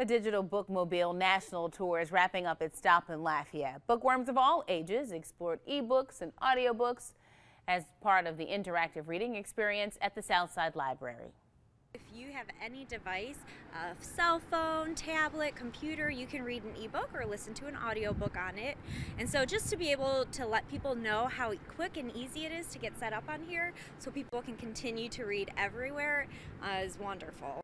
The Digital Bookmobile National Tour is wrapping up its stop in Lafayette. Bookworms of all ages explored ebooks and audiobooks as part of the interactive reading experience at the Southside Library. If you have any device, a cell phone, tablet, computer, you can read an ebook or listen to an audiobook on it. And so just to be able to let people know how quick and easy it is to get set up on here so people can continue to read everywhere uh, is wonderful.